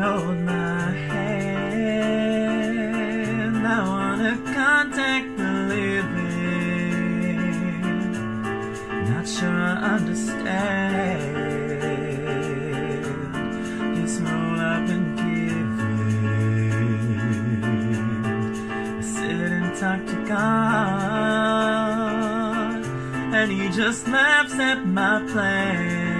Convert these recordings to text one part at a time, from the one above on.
hold my hand. I wanna contact the living. Not sure I understand. This moon I've been given. I sit and talk to God, and He just laughs at my plan.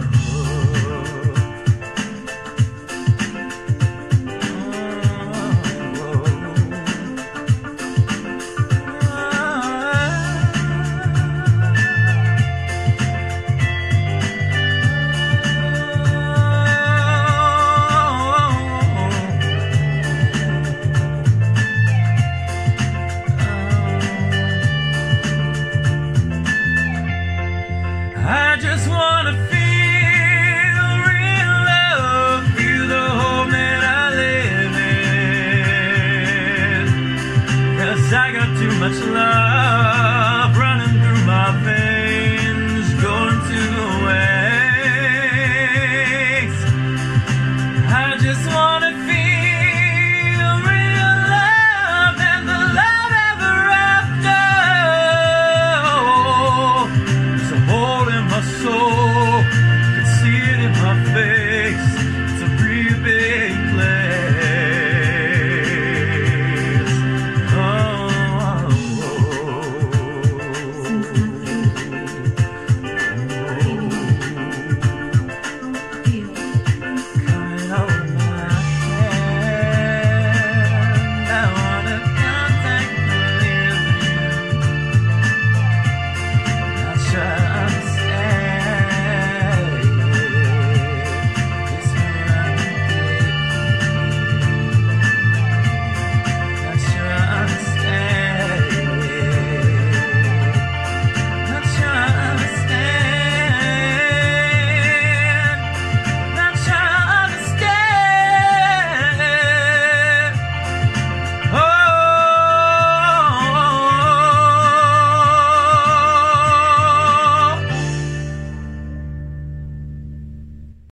get